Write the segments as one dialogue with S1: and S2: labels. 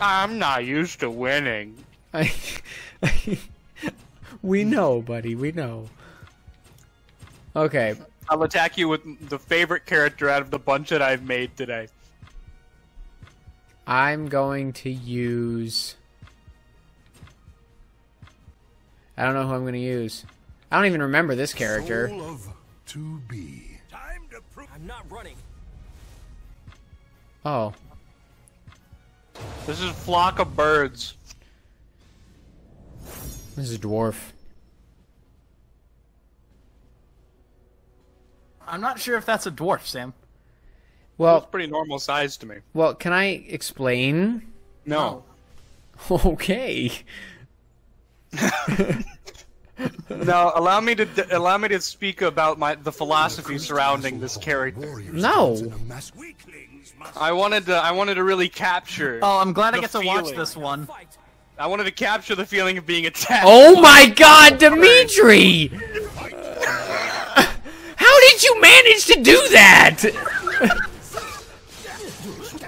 S1: I'm not used to winning.
S2: I, we know, buddy. We know. Okay.
S1: I'll attack you with the favorite character out of the bunch that I've made today.
S2: I'm going to use. I don't know who I'm going to use. I don't even remember this character.
S3: Soul of to be.
S4: Time to prove I'm not running.
S2: Oh.
S1: This is a Flock of Birds.
S2: This is a dwarf.
S5: I'm not sure if that's a dwarf, Sam.
S2: Well,
S1: It's pretty normal size to me.
S2: well, can I explain?
S1: No.
S2: Okay.
S1: now allow me to allow me to speak about my the philosophy surrounding this character.
S3: Warriors
S2: No.
S3: In a mass-
S4: Weaklings must
S1: I wanted to I wanted to really capture.
S5: Oh, I'm glad I get to watch this one.
S1: I wanted to capture the feeling of being attacked.
S2: Oh my god, Demitri! How did you manage to do that?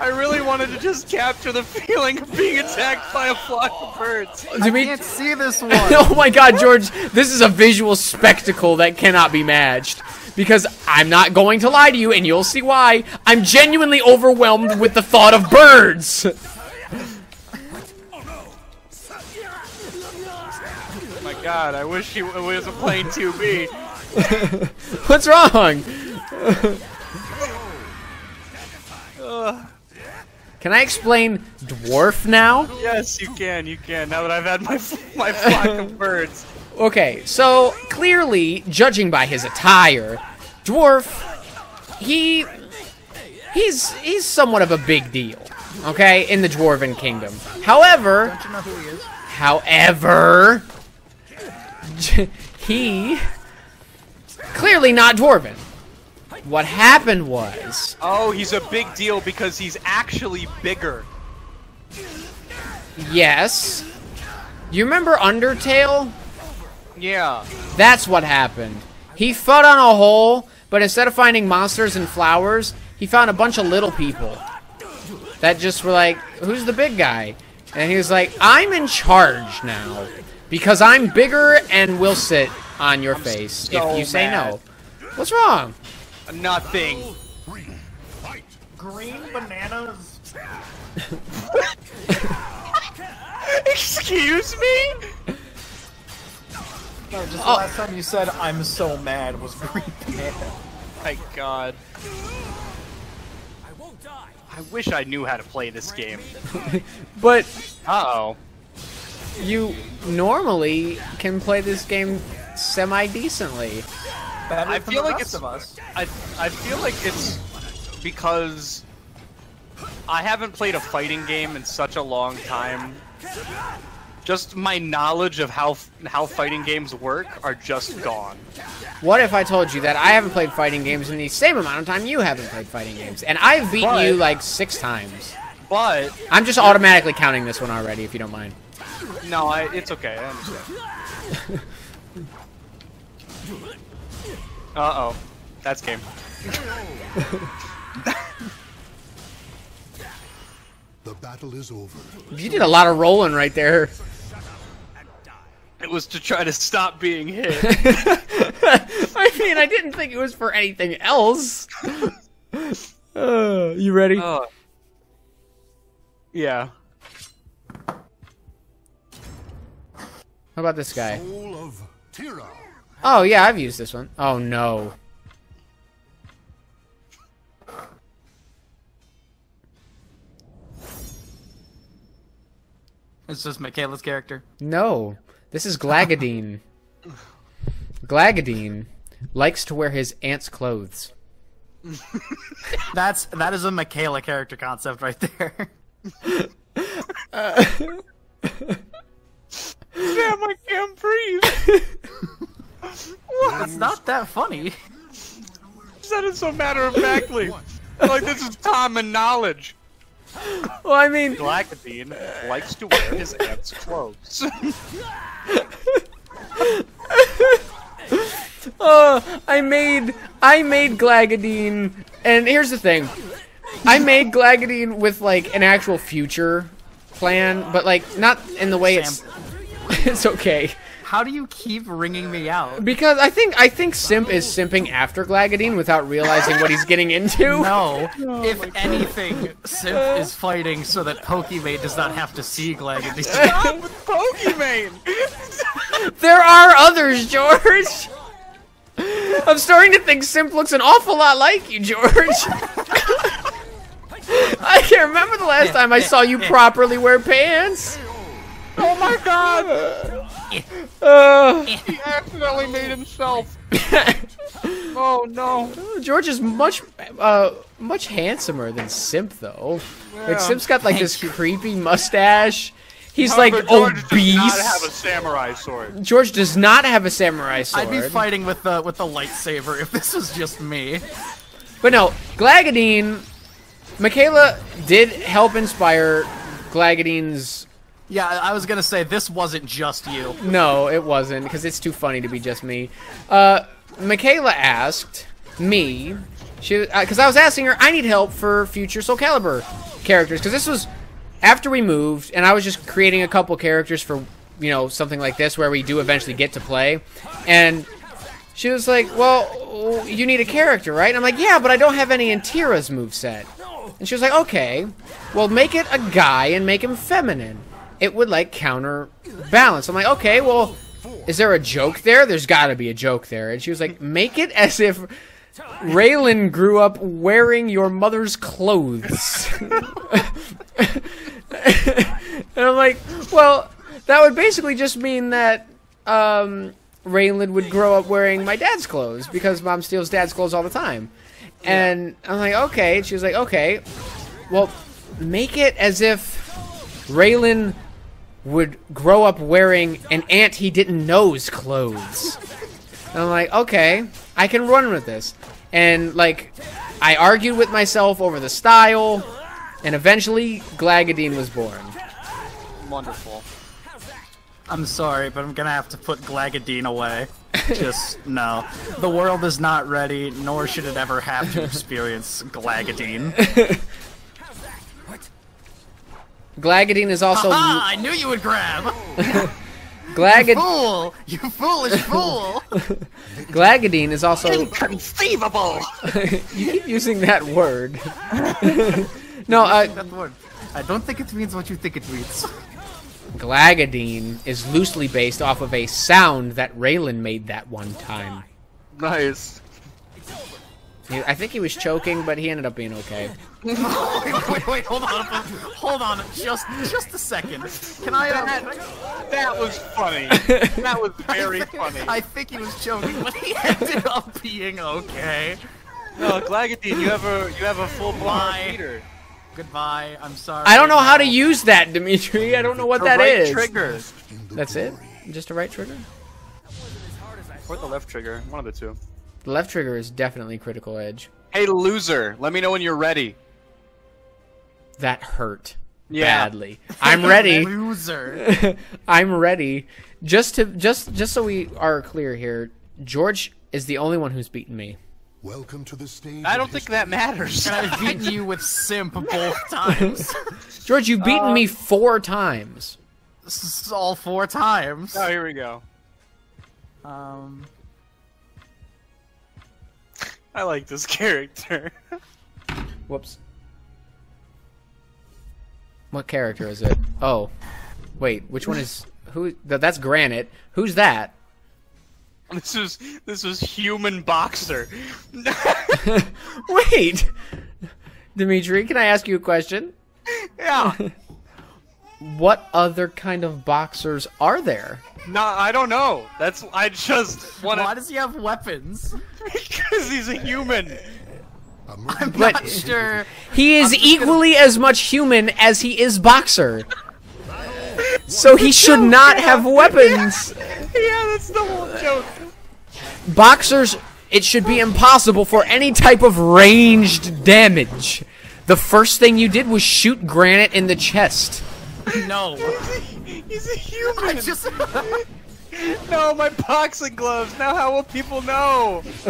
S1: I really wanted to just capture the feeling of being attacked by a flock of birds.
S5: I can't see this one.
S2: oh my god, George, this is a visual spectacle that cannot be matched. Because I'm not going to lie to you, and you'll see why. I'm genuinely overwhelmed with the thought of birds.
S1: Oh my god, I wish he wasn't playing 2B.
S2: What's wrong? Can I explain dwarf now?
S1: Yes, you can, you can. Now that I've had my my flock of birds.
S2: Okay, so clearly, judging by his attire, dwarf, he he's he's somewhat of a big deal. Okay, in the dwarven kingdom. However,
S5: Don't you know who he is?
S2: however, he clearly not dwarven. What happened was,
S1: Oh, he's a big deal because he's actually bigger.
S2: yes. You remember Undertale?
S1: Yeah.
S2: That's what happened. He fell down a hole, but instead of finding monsters and flowers, he found a bunch of little people that just were like, "Who's the big guy?" And he was like, "I'm in charge now because I'm bigger and will sit on your face
S1: so
S2: if you say
S1: mad.
S2: no." What's wrong?
S1: Nothing.
S3: Green
S5: bananas.
S1: Excuse me?
S5: No, just the
S2: Oh.
S5: last time you said "I'm so mad" was green banana.
S1: My god.
S4: I won't die.
S1: I wish I knew how to play this game.
S2: But
S1: Uh-oh.
S2: you normally can play this game semi decently.
S5: Better
S1: I feel like it's
S5: of us.
S1: I I feel like it's because I haven't played a fighting game in such a long time. Just my knowledge of how how fighting games work are just gone.
S2: What if I told you that I haven't played fighting games in the same amount of time you haven't played fighting games, and I've beaten
S1: But-
S2: you like six times?
S1: But
S2: I'm just automatically counting this one already, if you don't mind.
S1: no, I, it's okay. I understand. Uh oh, that's game.
S3: The battle is over.
S2: You did a lot of rolling right there.
S1: It was to try to stop being hit.
S2: I mean, I didn't think it was for anything else. Uh, you ready?
S1: Uh, yeah.
S2: How about this guy?
S3: Soul of Tira.
S2: Oh yeah, I've used this one. Oh no.
S5: It's just Mickaela's character.
S2: No. This is Glagadine. Glagadine likes to wear his aunt's clothes.
S5: That's that is a Mickaela character concept right there.
S1: Damn, I can't breathe. what?
S5: it's not that funny.
S1: said it so matter of factly. like this is common knowledge.
S2: Well, I mean,
S1: Glagadine likes to wear his aunt's clothes.
S2: oh, I made I made Glagadine, and here's the thing, I made Glagadine with like an actual future plan, but like not in the way it's. it's okay
S5: How do you keep ringing me out?
S2: because I think I think Simp is simping after Glagadine without realizing what he's getting into.
S5: No. Oh if anything, Simp is fighting so that Pokimane does not have to see Glagadine.
S1: Stop with Pokimane!
S2: There are others, George. I'm starting to think Simp looks an awful lot like you, George. I can't remember the last time I saw you properly wear pants.
S1: Oh my god!
S2: Uh,
S1: He accidentally made himself. Oh no.
S2: George is much, uh, much handsomer than Simp, though. Like Simp's got like this creepy mustache. He's like
S1: However, George does not have a samurai sword.
S2: George does not have a samurai sword.
S5: I'd be fighting with the with the lightsaber if this was just me.
S2: But no, Glagadine. Mickaela did help inspire Glagadine's.
S5: Yeah, I was gonna say this wasn't just you.
S2: No, it wasn't because it's too funny to be just me. Uh, Mickaela asked me, she because I was asking her, I need help for future Soul Calibur characters because this was after we moved, and I was just creating a couple characters for you know something like this where we do eventually get to play, and she was like, "Well, you need a character, right?" And I'm like, "Yeah, but I don't have any in Tira's moveset." And she was like, "Okay, well, make it a guy and make him feminine. It would like counterbalance." I'm like, "Okay, well, is there a joke there? There's got to be a joke there." And she was like, "Make it as if Raylan grew up wearing your mother's clothes." and I'm like, "Well, that would basically just mean that." Um, Raylan would grow up wearing my dad's clothes because mom steals dad's clothes all the time. And I'm like, okay. And she was like, okay. Well, make it as if Raylan would grow up wearing an aunt he didn't know's clothes. And I'm like, okay, I can run with this. And like, I argued with myself over the style, and eventually Glagadine was born.
S1: Wonderful.
S5: I'm sorry, but I'm gonna have to put Glagadine away. Just no. The world is not ready, nor should it ever have to experience Glagadine.
S2: Glagadine is also
S5: Ah, I knew you would grab!
S2: Glagad-
S5: Fool! You foolish fool!
S2: Glagadine is also
S1: Inconceivable!
S2: you keep using that word. no, uh,
S5: That word. I don't think it means what you think it means.
S2: Glagadine is loosely based off of a sound that Raylan made that one time.
S1: Nice.
S2: He- I think he was choking, but he ended up being okay.
S5: wait, wait, wait, hold on, hold on, just, just a second. Can I? Uh,
S1: That was funny. That was very funny.
S5: I think he was choking, but he ended up being okay.
S1: No, Glagadine, you have a you have a full blown
S5: Why?
S1: repeater.
S5: Goodbye. I'm sorry.
S2: I don't know how to use that, Demitri. I don't know what
S1: The
S2: that
S1: right
S2: is.
S1: trigger.
S2: That's it? Just a right trigger?
S1: Or the left trigger. One of the two.
S2: The left trigger is definitely critical edge.
S1: Hey, loser. Let me know when you're ready.
S2: That hurt
S1: Yeah.
S2: badly. I'm ready.
S5: Loser.
S2: I'm ready. Just to just just so we are clear here, George is the only one who's beaten me.
S3: Welcome to the stage.
S1: I don't think that matters.
S5: And I've beaten you with simp both times.
S2: George, you've beaten
S1: Uh,
S2: me four times.
S5: This is all four times.
S1: oh, here we go.
S5: Um,
S1: I like this character.
S2: Whoops. What character is it? Oh, wait. Which one is who? That's Granite. Who's that?
S1: This is this is human boxer.
S2: Wait, Demitri. Can I ask you a question?
S1: yeah.
S2: What other kind of boxers are there?
S1: No, I don't know. That's I just want
S5: why does he have weapons?
S1: because he's a human.
S3: A murder
S5: I'm
S2: But-
S5: not sure.
S2: He is equally as much human as he is boxer. So he should not have weapons.
S1: Yeah, that's the whole joke.
S2: Boxers, it should be impossible for any type of ranged damage. The first thing you did was shoot Granite in the chest.
S5: No.
S1: He's a human.
S5: I just.
S1: No, my boxing gloves. Now how will people know?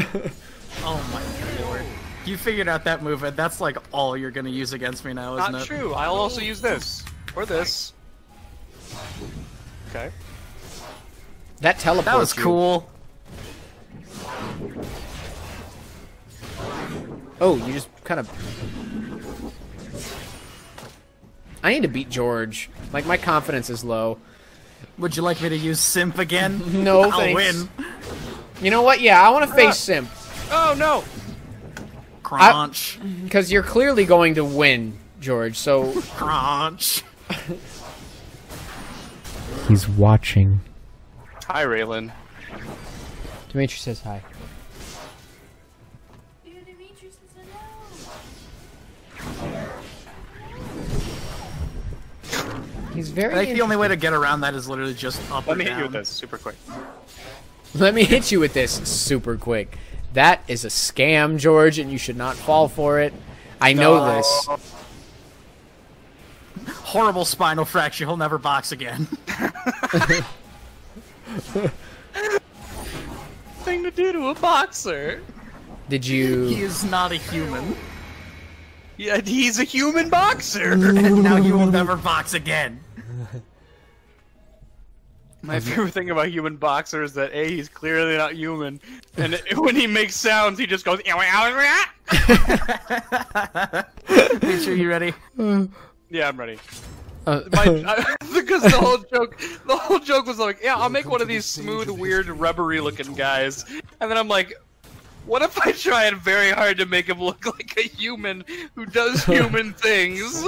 S5: oh my lord. You figured out that move, and that's like all you're gonna use against me now, isn't
S1: Not
S5: it?
S1: true. I'll also use this. Or this. Okay.
S2: That teleport.
S5: That was
S2: you.
S5: cool.
S2: Oh, you just kind of. I need to beat George. Like my confidence is low.
S5: Would you like me to use Simp again?
S2: No,
S5: I'll
S2: thanks.
S5: win.
S2: You know what? Yeah, I want to face uh, Simp
S1: Oh no!
S5: Crunch.
S2: because you're clearly going to win, George. So
S5: Crunch.
S2: he's watching.
S1: Hi, Raylan.
S2: Demitri says hi. He's very.
S5: I think the only way to get around that is literally just up
S1: Let
S5: or
S1: me hit you with this super quick.
S2: Let me hit you with this super quick. That is a scam, George, and you should not fall for it. I know this.
S5: Horrible spinal fracture. He'll never box again.
S1: Thing to do to a boxer.
S2: Did you?
S5: he is not a human.
S1: Yeah, he's a human boxer.
S5: And now he will never box again.
S1: My favorite thing about human boxer is that a he's clearly not human, and it- when he makes sounds, he just goes.
S5: Make sure you ready.
S1: Yeah, I'm ready.
S2: Uh,
S1: My, I, because the whole joke, the whole joke was like, yeah, I'll make one of these smooth, weird, rubbery-looking guys, and then I'm like, what if I try very hard to make him look like a human who does human things?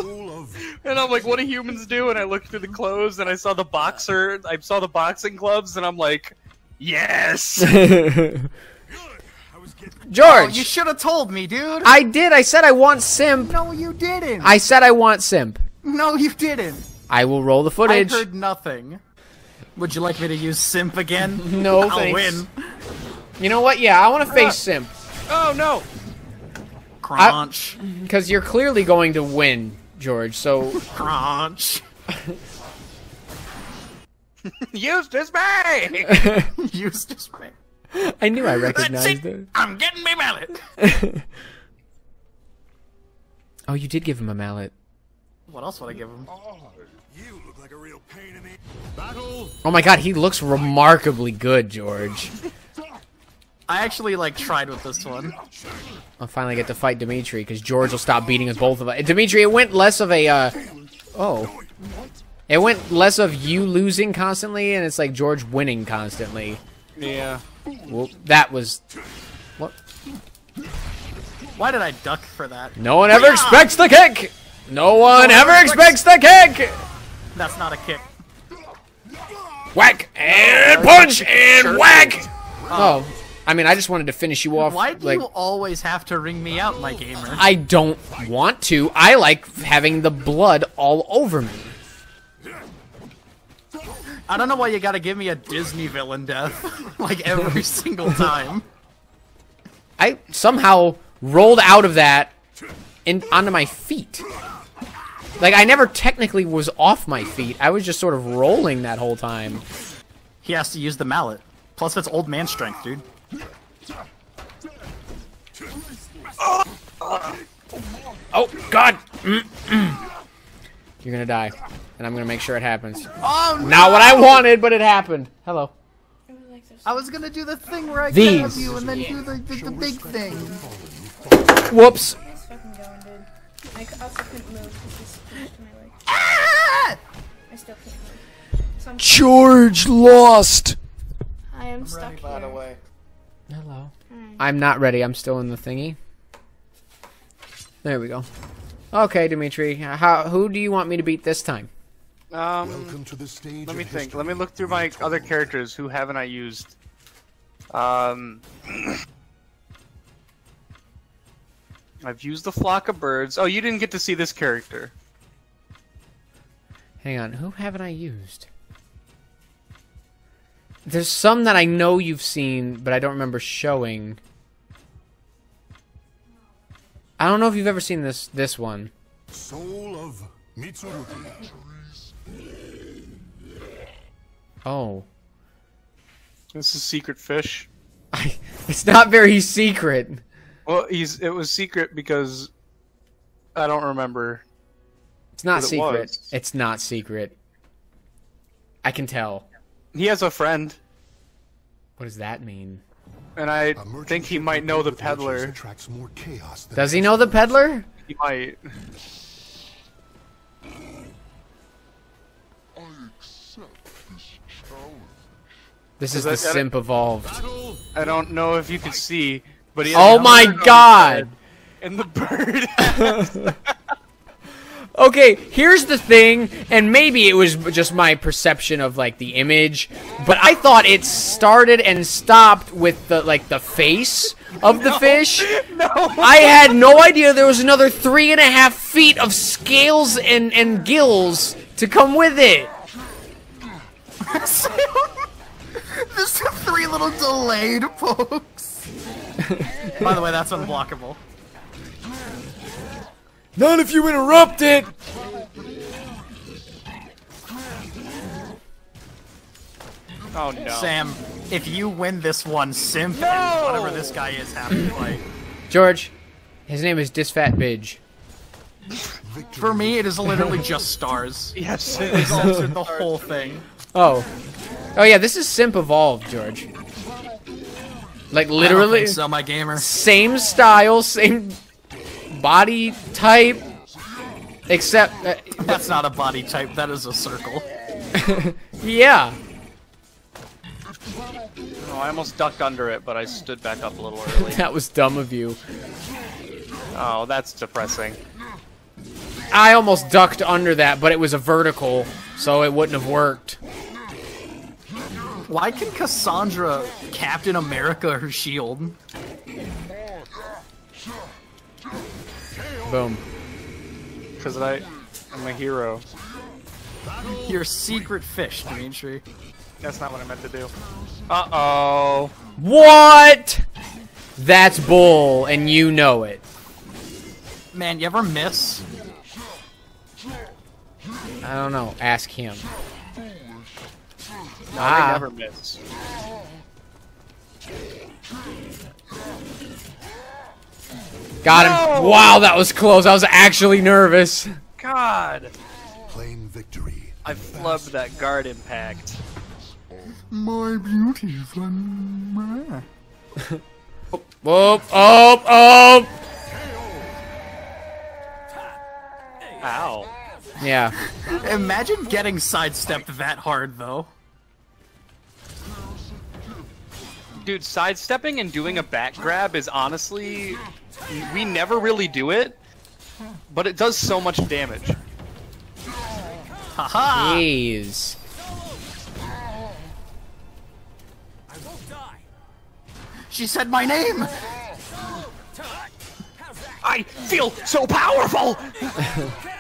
S1: And I'm like, what do humans do? And I looked through the clothes, and I saw the boxer, I saw the boxing gloves, and I'm like, yes.
S2: George,
S5: You should have told me, dude.
S2: I did. I said I want Simp.
S5: No, you didn't.
S2: I said I want Simp.
S5: No, you didn't.
S2: I will roll the footage.
S5: I heard nothing. Would you like me to use Simp again?
S2: No,
S5: I'll
S2: thanks.
S5: win.
S2: You know what? Yeah, I want to face Simp
S1: oh no.
S5: Crunch.
S2: because you're clearly going to win, George. So
S5: Crunch.
S1: Eustace Bay.
S5: Use just me.
S2: I knew I recognized
S5: it.
S2: it.
S5: I'm getting me mallet.
S2: Oh, you did give him a mallet.
S5: What else would I give him?
S3: Oh, you look like a real pain in the battle.
S2: Oh my god, he looks remarkably good, George.
S5: I actually like tried with this one.
S2: I'll finally get to fight Demitri because George will stop beating us both of us. Demitri, it went less of a. Uh, oh. It went less of you losing constantly, and it's like George winning constantly.
S1: Yeah.
S2: Well, that was. What?
S5: Why did I duck for that?
S2: No one ever
S5: Yeah.
S2: expects the kick! No one
S5: one
S2: ever
S5: ever
S2: expects the kick!
S5: That's not a kick.
S2: Whack! And punch! And whack! Oh. I mean, I just wanted to finish you off.
S5: Why do
S2: like,
S5: you always have to ring me out, my gamer?
S2: I don't want to. I like having the blood all over me.
S5: I don't know why you gotta give me a Disney villain death, like every single time.
S2: I somehow rolled out of that and onto my feet. Like I never technically was off my feet. I was just sort of rolling that whole time.
S5: He has to use the mallet. Plus, that's old man strength, dude.
S2: Oh God! Mm-mm. You're gonna die, and I'm gonna make sure it happens.
S5: Oh no!
S2: Not what I wanted, but it happened. Hello.
S5: I was gonna do the thing where I
S2: These.
S5: grab you and then do the, the, the big thing.
S2: Whoops.
S6: It's fucking going, dude. I c- also couldn't move because he's my leg.
S5: Ah!
S6: I still can't move. So I'm,
S2: George lost.
S6: I am stuck here.
S2: Hello. Hi. I'm not ready. I'm still in the thingy. There we go. Okay, Demitri. How? Who do you want me to beat this time?
S1: Um,
S3: Welcome to the stage.
S1: let me think.
S3: history.
S1: Let me look through my other characters. Who haven't I used? Um, I've used the flock of birds. Oh, you didn't get to see this character.
S2: Hang on. Who haven't I used? There's some that I know you've seen, but I don't remember showing. I don't know if you've ever seen this this one.
S3: Soul of Mitsurugi.
S2: Oh.
S1: This is secret fish.
S2: it's not very secret.
S1: Well, he's it was secret because I don't remember.
S2: It's not
S1: But it
S2: secret. It's not secret. I can tell.
S1: He has a friend,
S2: What does that mean?
S1: and I think he might know the peddler.
S3: Attracts more chaos than
S2: Does he know the peddler?
S1: He might.
S2: I accept This challenge. This is
S1: that-
S2: the
S1: that-
S2: simp evolved.
S1: I don't know if you can see, but he.
S2: Oh
S1: has a
S2: my
S1: bird on his
S2: god!
S1: And the bird.
S2: Okay, here's the thing, and maybe it was just my perception of like the image, but I thought it started and stopped with the like the face of the fish.
S1: no.
S2: I had no idea there was another three and a half feet of scales and and gills to come with it.
S5: There's three little delayed pokes. By the way, that's unblockable.
S2: Not if you interrupt it.
S1: Oh no.
S5: Sam, if you win this one, Simp and whatever this guy is have to fight.
S2: George, his name is Disfat Bidge.
S5: For me, it is literally just stars.
S1: Yes.
S5: It's answered the whole thing.
S2: Oh, oh yeah, this is simp evolved, George. Like
S5: I don't
S2: literally.
S5: think so, my gamer.
S2: same style, same body type, except uh,
S5: That's not a body type. That is a circle.
S2: yeah.
S1: Oh, I almost ducked under it, but I stood back up a little early.
S2: That was dumb of you.
S1: oh, that's depressing.
S2: I almost ducked under that, but it was a vertical, so it wouldn't have worked.
S5: Why can Cassandra Captain America her shield?
S2: Boom.
S1: Because I, I'm a hero.
S5: Your secret fish, Demitri.
S1: That's not what I meant to do. Uh oh.
S2: What? That's bull, and you know it.
S5: Man, you ever miss?
S2: I don't know. Ask him.
S1: I
S2: Ah.
S1: never miss.
S2: Got him.
S1: No!
S2: Wow, that was close. I was actually nervous.
S1: God.
S3: Claim victory.
S1: I flubbed that guard impact.
S5: My beauty is beautiful.
S2: Whoop, oh, oh, oh.
S1: Ow.
S2: Yeah.
S5: Imagine getting sidestepped that hard, though.
S1: Dude, sidestepping and doing a back grab is honestly. We never really do it, but it does so much damage.
S5: Haha!
S2: Jeez.
S4: I won't die.
S5: She said my name!
S1: I feel so powerful!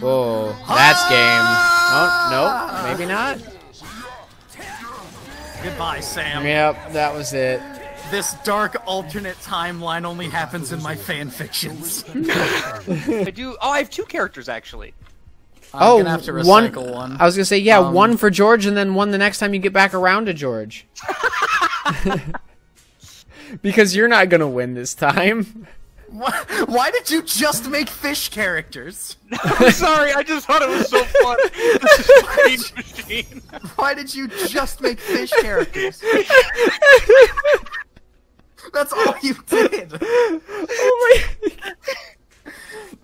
S2: Whoa, that's game. Oh, no, maybe not.
S5: Goodbye, Sam.
S2: Yep, that was it.
S5: This dark alternate timeline only happens in my fan fictions.
S1: I do. Oh, I have two characters actually.
S5: I'm
S2: oh,
S5: gonna have to
S2: one,
S5: one.
S2: I was gonna say, yeah,
S5: Um,
S2: one for George, and then one the next time you get back around to George. because you're not gonna win this time.
S5: Why, why did you just make fish characters?
S1: I'm sorry, I just thought it was so fun. This is Brain Machine.
S5: Why did you just make fish characters? That's all you did.
S2: oh my!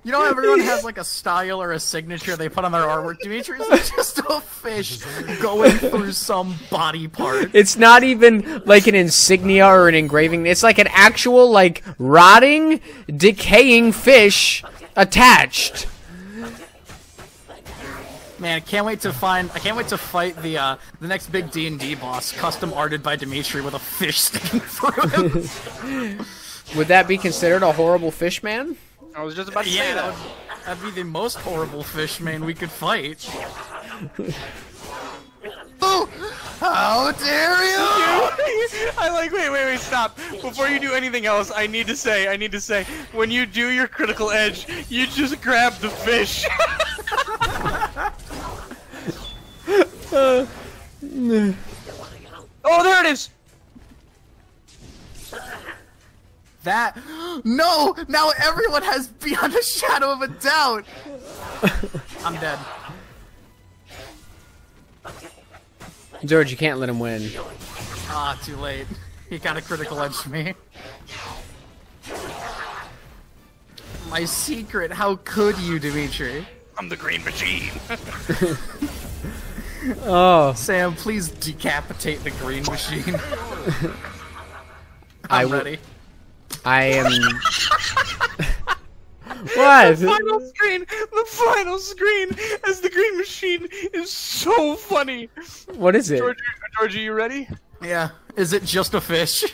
S5: You know, everyone has like a style or a signature they put on their artwork. Demitri's is just a fish going through some body part.
S2: It's not even like an insignia or an engraving. It's like an actual, like, rotting, decaying fish attached.
S5: Man, I can't wait to find. I can't wait to fight the uh, the next big D and D boss, custom arted by Demitri with a fish sticking through him.
S2: Would that be considered a horrible fish man?
S1: I was just about to say
S5: yeah, that
S1: that.
S5: would, that'd be the most horrible fish man we could fight. oh, how dare you!
S1: I like. Wait, wait, wait. Stop. Before you do anything else, I need to say. I need to say. When you do your critical edge, you just grab the fish. oh, there it is.
S5: That no! Now everyone has beyond a shadow of a doubt. I'm dead.
S2: George, you can't let him win.
S5: Ah, too late. He kind of critical edged me. My secret. How could you, Demitri?
S1: I'm the green machine.
S2: Oh,
S5: Sam, please decapitate the green machine.
S2: I
S5: I'm
S2: w-
S5: ready.
S2: I am. what?
S1: The final screen, the final screen as the green machine is so funny.
S2: What is it?
S1: George, George, are you ready?
S5: Yeah. Is it just a fish?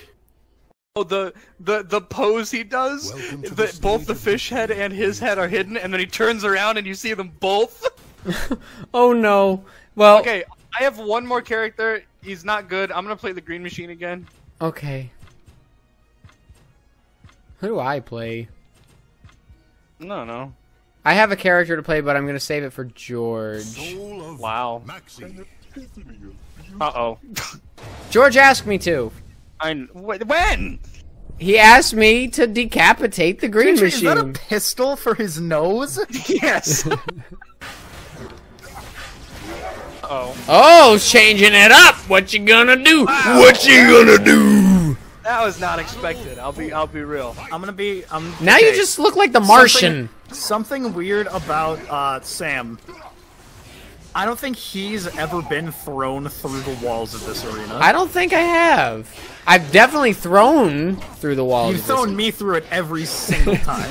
S1: Oh, the the the pose he does, the,
S3: the
S1: both the
S3: of
S1: fish head and his head are hidden, and then he turns around and you see them both.
S2: Oh no. Well,
S1: Okay, I have one more character. He's not good. I'm gonna play the green machine again.
S2: okay. Who do I play?
S1: No, no.
S2: I have a character to play, but I'm gonna save it for George.
S1: Wow.
S3: Maxi.
S1: Uh oh.
S2: George asked me to.
S1: I when?
S2: He asked me to decapitate the green
S5: Demitri, is that a
S2: machine.
S5: pistol for his nose?
S1: Yes. oh,
S2: Oh, changing it up. What you gonna do? What you gonna do?
S1: That was not expected. I'll be I'll be real.
S5: I'm gonna be. I'm.
S2: Now you just look like the Martian.
S5: Something, something weird about uh, Sam. I don't think he's ever been thrown through the walls of this arena.
S2: I don't think I have. I've definitely thrown through the walls.
S5: You've
S2: of this-
S5: thrown me through it every single time.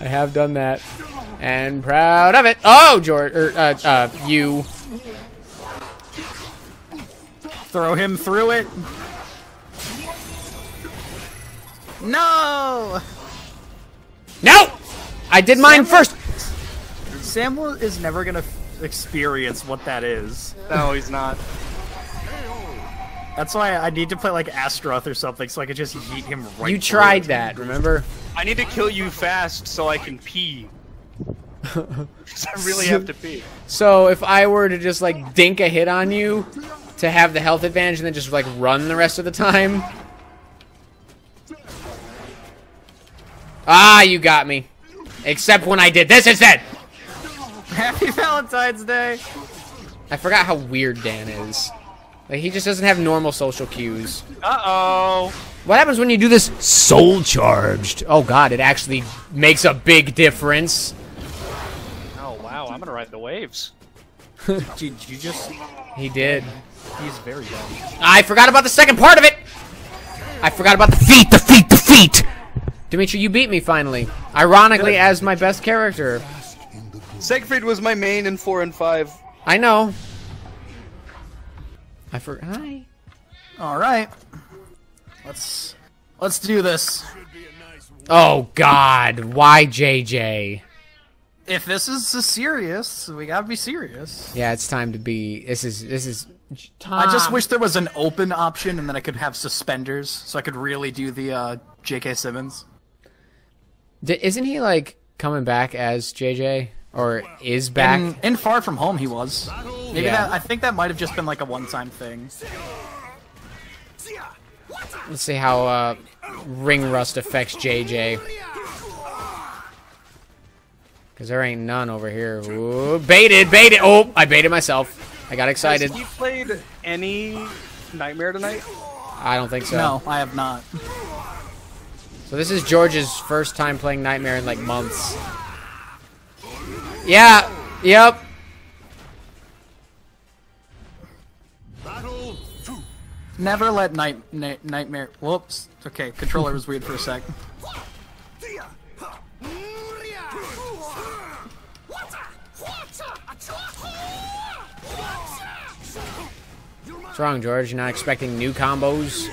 S2: I have done that, and proud of it. Oh, George, or uh, uh, you.
S5: Throw him through it. No!
S2: No, I did mine first.
S5: Sam will, is never gonna f- experience what that is.
S1: No, he's not.
S5: That's why I need to play like Astaroth or something so I could just yeet him right
S2: You tried that, remember?
S1: I need to kill you fast so I can pee. 'Cause I really have to pee.
S2: So if I were to just like dink a hit on you to have the health advantage and then just like run the rest of the time. Ah, you got me. Except when I did this instead.
S5: Happy Valentine's Day!
S2: I forgot how weird Dan is. Like he just doesn't have normal social cues.
S1: Uh oh.
S2: What happens when you do this soul charged? Oh god, it actually makes a big difference.
S1: Oh wow, I'm gonna ride the waves.
S5: Did you just.
S2: He did.
S5: He's very dumb.
S2: I forgot about the second part of it. I forgot about the feet, the feet, the feet. Demitri, you beat me finally. Ironically, as my best character.
S1: Siegfried was my main in four and five.
S2: I know. I forgot. Hi.
S5: Alright. Let's. Let's do this.
S2: Oh God, why JJ?
S5: If this is a serious, we gotta be serious.
S2: Yeah, it's time to be. This is this is. Time.
S5: I just wish there was an open option and then I could have suspenders so I could really do the uh, J.K. Simmons.
S2: D- isn't he like coming back as JJ or is back?
S5: In, in Far From Home, he was. Maybe
S2: Yeah.
S5: that. I think that might have just been like a one-time thing.
S2: Let's see how uh, ring rust affects JJ. Cause there ain't none over here. Ooh, baited, baited. Oh, I baited myself. I got excited.
S1: Has he played any Nightmare tonight?
S2: I don't think so.
S5: No, I have not.
S2: So this is George's first time playing Nightmare in like months. Yeah. Yep.
S5: Never let night, night nightmare. Whoops. Okay, controller was weird for a sec.
S2: What's wrong, George? You're not expecting new combos?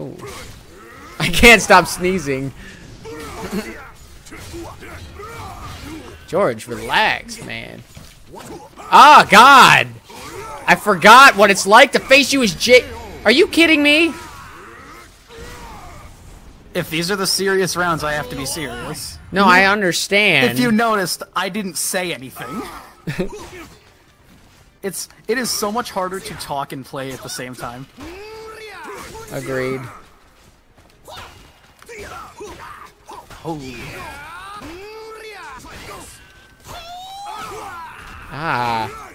S2: Oh. I can't stop sneezing. George, relax, man. Ah, God! I forgot what it's like to face you as J- Are you kidding me?
S5: If these are the serious rounds, I have to be serious.
S2: No, I understand.
S5: If you noticed, I didn't say anything. It's it is so much harder to talk and play at the same time.
S2: Agreed. Ah.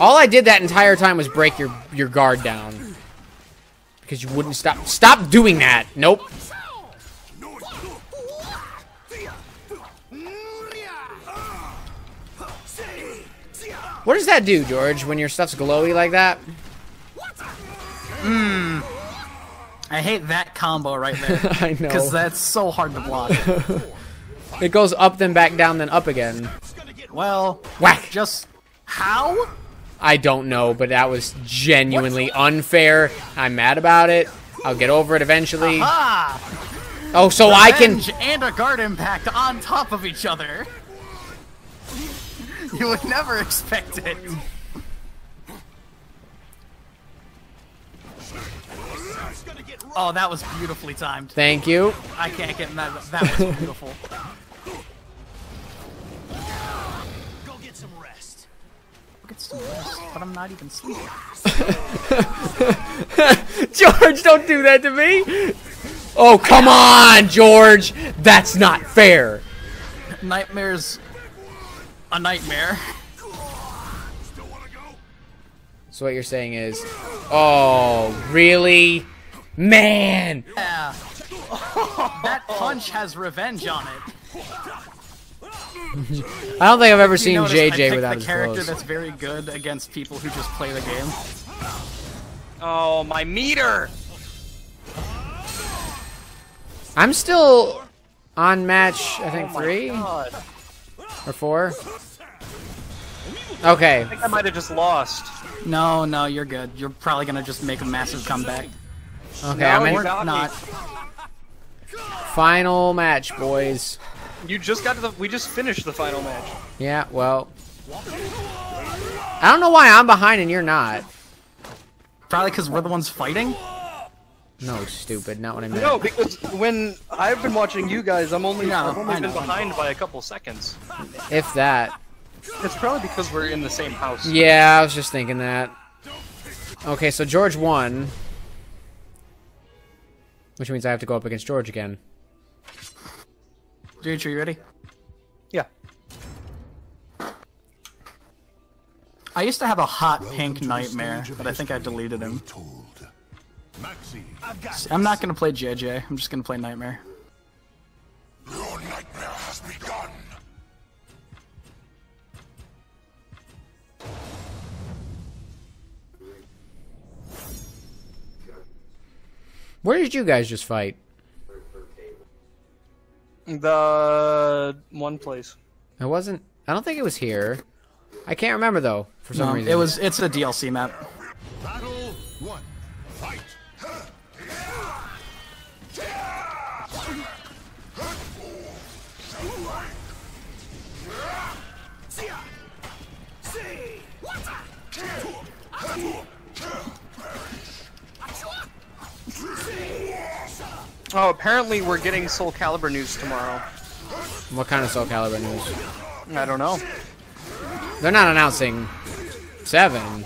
S2: All I did that entire time was break your your guard down. Because you wouldn't stop. Stop doing that. Nope. What does that do, George, when your stuff's glowy like that?
S5: I hate that combo right there.
S2: I know.
S5: Because that's so hard to block.
S2: It goes up, then back down, then up again.
S5: Well,
S2: Whack!
S5: just how?
S2: I don't know, but that was genuinely unfair. I'm mad about it. I'll get over it eventually.
S5: Ah!
S2: Oh, so I can.
S5: And a guard impact on top of each other. You would never expect it. Oh, that was beautifully timed.
S2: Thank you.
S5: I can't get mad. That was beautiful.
S4: Go get some rest.
S5: Get some rest, but I'm not even sleeping.
S2: George, don't do that to me. Oh, come on, George. That's not fair.
S5: Nightmare's a nightmare.
S2: So what you're saying is, oh, really? Man.
S5: Yeah. that punch has revenge on it.
S2: I don't think I've ever seen
S5: You notice I
S2: JJ
S5: picked
S2: without
S5: the
S2: his
S5: character
S2: clothes.
S5: that's very good against people who just play the game.
S1: Oh, my meter!
S2: I'm still on match, I think,
S1: Oh my
S2: three
S1: God.
S2: or four. Okay.
S1: I think I might have just lost.
S5: No, no, you're good. You're probably gonna just make a massive comeback.
S2: Okay,
S1: No,
S2: I'm
S1: you
S2: in
S1: got.
S5: Not.
S2: final match, boys.
S1: You just got to the. We just finished the final match.
S2: Yeah, well. I don't know why I'm behind and you're not.
S5: Probably because we're the ones fighting.
S2: No, stupid. Not what I meant.
S1: No, because when I've been watching you guys, I'm only
S5: No,
S1: I've only been behind by a couple seconds.
S2: If that.
S1: It's probably because we're in the same house.
S2: Yeah, I was just thinking that. Okay, so George won. Which means I have to go up against George again.
S5: Dude, are you ready?
S1: Yeah.
S5: I used to have a hot pink nightmare, but I think I deleted him.
S3: Told. Maxi,
S5: I'm not gonna play JJ. I'm just gonna play Nightmare.
S3: your nightmare has begun.
S2: Where did you guys just fight?
S1: The one place.
S2: It wasn't. I don't think it was here. I can't remember though. For some
S5: No,
S2: reason.
S5: it was. It's a DLC map.
S3: Battle one. Fight.
S1: Oh, apparently we're getting Soul Calibur news tomorrow.
S2: What kind of Soul Calibur news?
S1: I don't know.
S2: They're not announcing seven.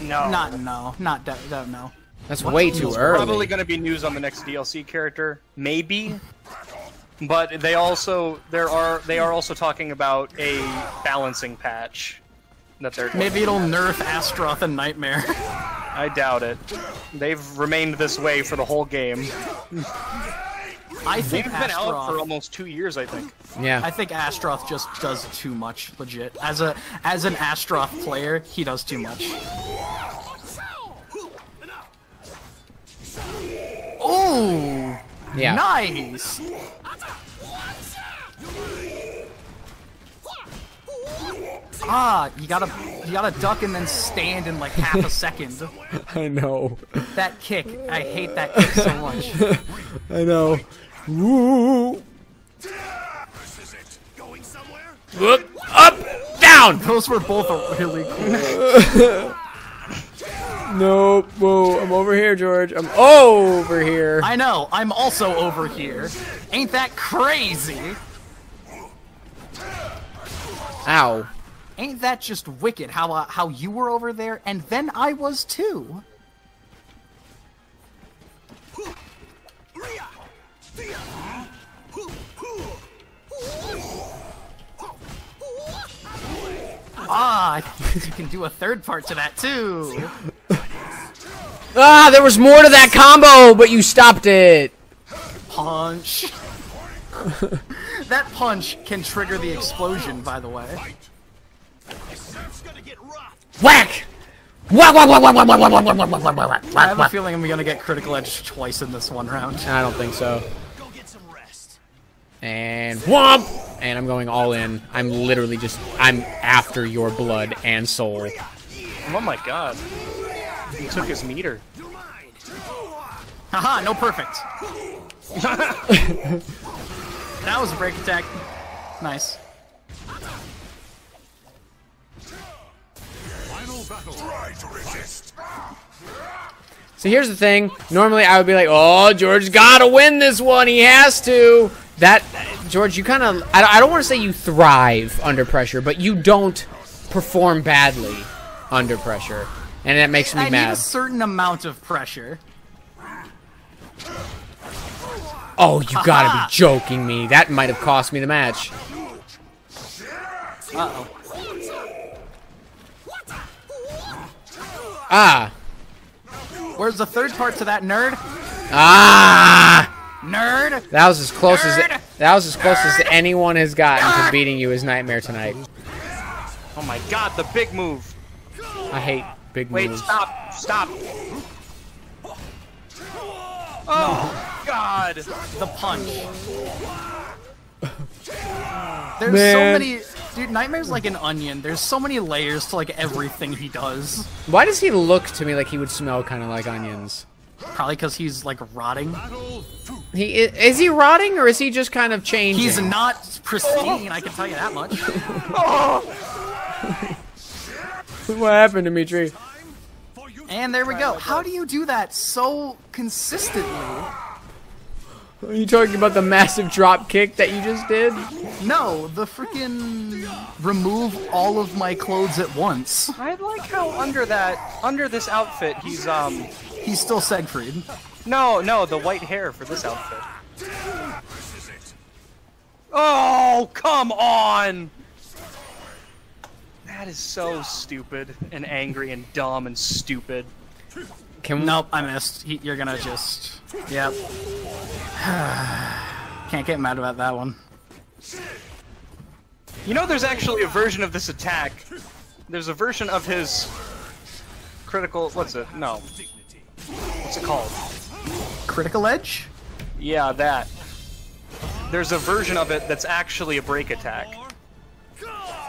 S1: No.
S5: Not no, not that. that no.
S2: That's way too early.
S1: Probably going to be news on the next DLC character, maybe. But they also there are they are also talking about a balancing patch that they're.
S5: Maybe it'll nerf Astaroth and Nightmare.
S1: I doubt it. They've remained this way for the whole game.
S5: I think
S1: They've been out for
S5: Astaroth.
S1: almost two years, I think.
S2: Yeah.
S5: I think Astaroth just does too much. Legit. As a as an Astaroth player, he does too much. Ooh,
S2: yeah.
S5: nice. Ah, you gotta you gotta duck and then stand in like half a second.
S2: I know.
S5: That kick, I hate that kick so much.
S2: I know. Woo.
S3: This is it. Going somewhere?
S2: Whoop. Up. Down.
S5: Those were both really cool.
S2: Nope. Whoa. I'm over here, George. I'm over here.
S5: I know, I'm also over here. Ain't that crazy?
S2: Ow.
S5: Ain't that just wicked? How uh, how you were over there, and then I was too. Ah, you can do a third part to that too.
S2: Ah, there was more to that combo, but you stopped it.
S5: Punch. that punch can trigger the explosion, by the way.
S2: Whack! Whack, whack, whack, whack, whack, whack, whack, whack, whack, whack, whack, whack,
S5: I have a feeling I'm gonna get critical edge twice in this one round.
S2: I don't think so.
S4: Go get some rest.
S2: And whomp! And I'm going all in. I'm literally just, I'm after your blood and soul.
S1: Oh my god. He took his meter.
S5: Haha, no perfect. that was a break attack. Nice.
S2: So here's the thing. Normally I would be like, oh, George's gotta win this one. He has to. That, George, you kind of, I, don't- I don't want to say you thrive under pressure, but you don't perform badly under pressure. And that makes me
S5: I need
S2: mad.
S5: a certain amount of pressure.
S2: Oh, you gotta be joking me. That might have cost me the match.
S5: Uh-oh.
S2: Ah.
S5: Where's the third part to that nerd?
S2: Ah!
S5: Nerd!
S2: That was as close as that was as close as anyone has gotten to beating you as Nightmare tonight.
S1: Oh my god, the big move.
S2: I hate big
S1: Wait,
S2: moves.
S1: Wait, stop, stop. Oh god.
S5: The punch. There's so many... Dude, Nightmare's like an onion. There's so many layers to like everything he does.
S2: Why does he look to me like he would smell kind of like onions?
S5: Probably because he's like rotting.
S2: He is he rotting or is he just kind of changing?
S5: He's not pristine, I can tell you that much.
S2: what happened, Demitri?
S5: And there we go. How do you do that so consistently?
S2: Are you talking about the massive drop kick that you just did?
S5: No, the freaking remove all of my clothes at once.
S1: I like how under that, under this outfit, he's um,
S5: He's still Siegfried.
S1: no, no, the white hair for this outfit. Oh, come on! That is so stupid and angry and dumb and stupid.
S2: Can
S5: Nope, I missed. He, you're gonna just. Yep. Can't get mad about that one.
S1: You know, there's actually a version of this attack. There's a version of his critical. What's it? No. What's it called?
S5: Critical Edge?
S1: Yeah, that. There's a version of it that's actually a break attack.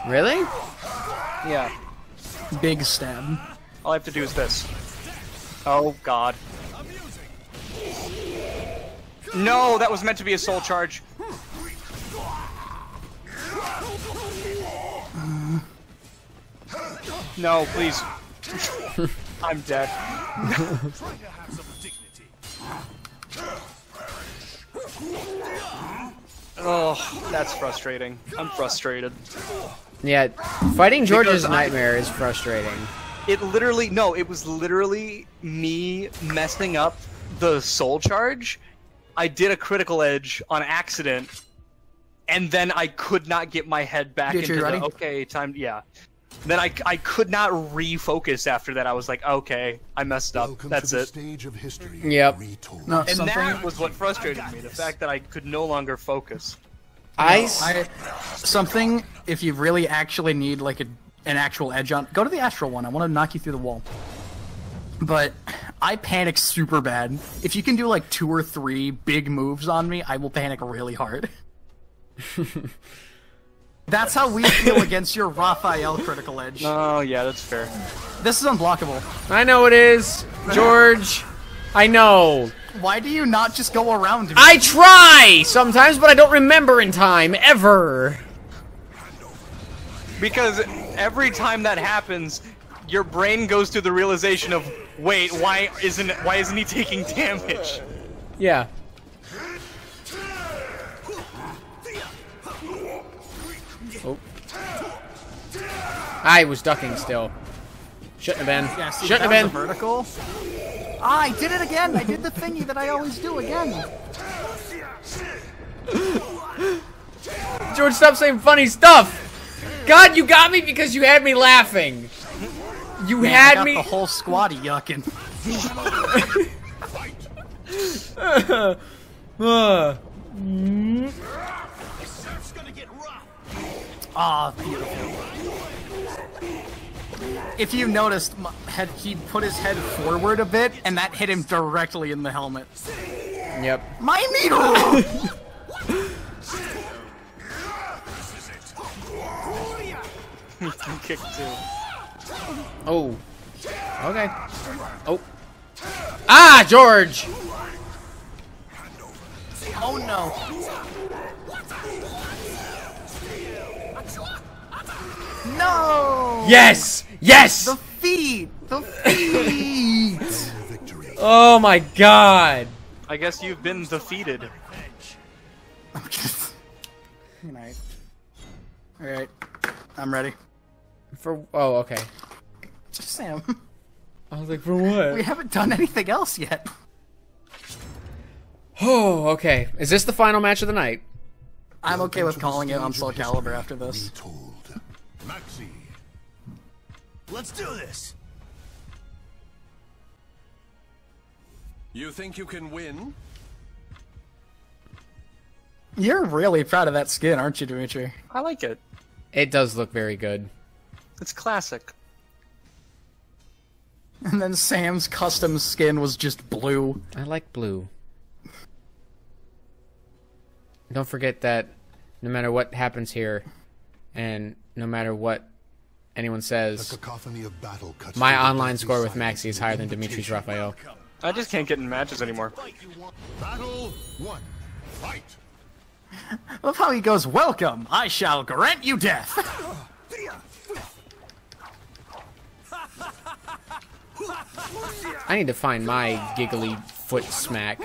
S2: Really?
S1: Yeah.
S5: Big stab.
S1: All I have to do is this. Oh god. No, that was meant to be a soul charge. Uh. No, please. I'm dead. Oh, that's frustrating. I'm frustrated.
S2: Yeah. Fighting George's
S1: Because I-
S2: nightmare is frustrating.
S1: It literally no, it was literally me messing up the soul charge. I did a critical edge on accident, and then I could not get my head back
S5: Get you
S1: into
S5: ready?
S1: the okay time. Yeah. Then I, I could not refocus after that. I was like, okay, I messed up.
S3: Welcome
S1: That's it.
S3: stage of history.
S2: Yep.
S3: Retold.
S5: No,
S1: And
S5: something.
S1: that was what frustrated me. The fact that I could no longer focus.
S2: I
S5: something. If you really actually need like a, an actual edge on, go to the astral one. I want to knock you through the wall. But I panic super bad. If you can do like two or three big moves on me, I will panic really hard. That's how we feel against your Raphael critical edge.
S1: Oh yeah, that's fair.
S5: This is unblockable.
S2: I know it is. George. I know.
S5: Why do you not just go around me?
S2: I try sometimes, but I don't remember in time ever.
S1: Because every time that happens, your brain goes to the realization of, wait, why isn't why isn't he taking damage?
S2: Yeah. I was ducking still. Shouldn't have been.
S5: Yeah, see,
S2: Shouldn't have been.
S5: vertical. Ah, I did it again. I did the thingy that I always do again.
S2: George, stop saying funny stuff. God, you got me because you had me laughing. You
S5: Man, I
S2: had
S5: got
S2: me.
S5: the whole squad yucking.
S2: Uh,
S4: Surf's gonna get rough.
S5: Ah, beautiful. If you noticed, had he put his head forward a bit, and that hit him directly in the helmet.
S2: yep.
S5: My needle.
S1: Kick two.
S2: Oh. Okay. Oh. Ah, George.
S5: oh no. No.
S2: Yes. Yes.
S5: The feet. The feet.
S2: Oh my God.
S1: I guess you've been defeated.
S5: Good night. All right. I'm ready.
S2: For oh, okay.
S5: Sam,
S2: I was like, for what?
S5: we haven't done anything else yet.
S2: Oh, okay. Is this the final match of the night?
S5: I'm okay with calling it on Soul Calibur after this.
S3: told. Maxi.
S4: Let's do this.
S7: You think you can win?
S5: You're really proud of that skin, aren't you, Demitri?
S1: I like it.
S2: It does look very good.
S1: It's classic.
S5: And then Sam's custom skin was just blue.
S2: I like blue. Don't forget that no matter what happens here, and no matter what anyone says,
S3: of battle cuts
S2: my online score with
S3: silence
S2: Maxi is higher than
S3: Demitri's.
S2: Raphael.
S1: I just can't get in matches anymore.
S3: Battle one. Fight.
S5: Love how he goes, Welcome! I shall grant you death!
S2: I need to find my giggly foot smack.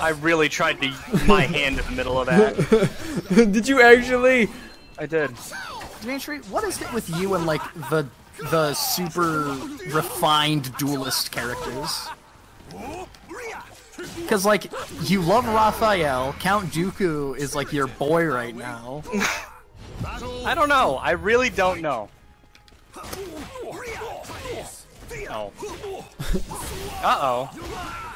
S1: I really tried to use my hand in the middle of that.
S2: Did you actually?
S1: I did.
S5: Demitri, what is it with you and, like, the the super refined duelist characters? Because, like, you love Raphael, Count Dooku is, like, your boy right now.
S1: I don't know. I really don't know. Oh. Uh oh.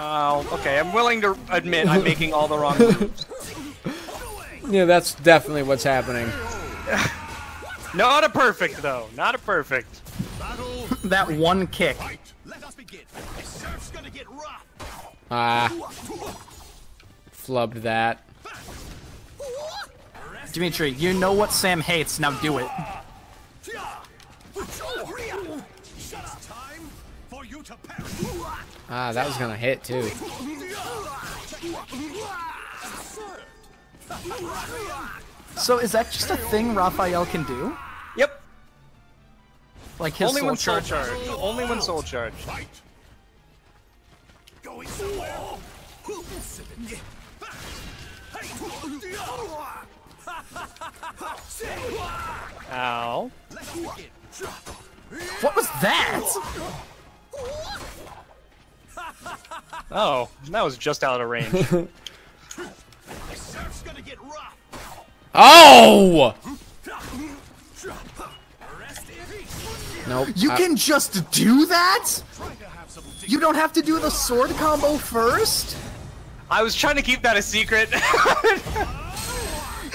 S1: Oh, okay. I'm willing to admit I'm making all the wrong moves.
S2: Yeah, that's definitely what's happening.
S1: Not a perfect though. Not a perfect.
S5: That one kick.
S4: Let us begin. Surf's gonna get rough.
S2: Ah. Flubbed that.
S5: Demitri, you know what Sam hates, now do it.
S2: Ah, that was gonna hit too.
S5: So is that just a thing Raphael can do?
S1: Yep.
S5: Like his
S1: Only
S5: soul
S1: when soul
S5: charge?
S1: charge. Only when soul charge.
S4: Going somewhere.
S1: Ow.
S5: What was that?
S1: Oh, that was just out of range.
S4: Surf's gonna get rough.
S2: Oh! Nope.
S5: You
S2: I-
S5: can just do that? You don't have to do the sword combo first?
S1: I was trying to keep that a secret,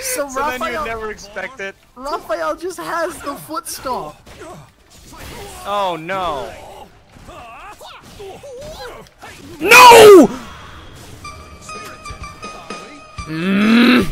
S5: So,
S1: so then you'd never expect it.
S5: Raphael just has the foot stomp.
S1: Oh no.
S2: No! Mm.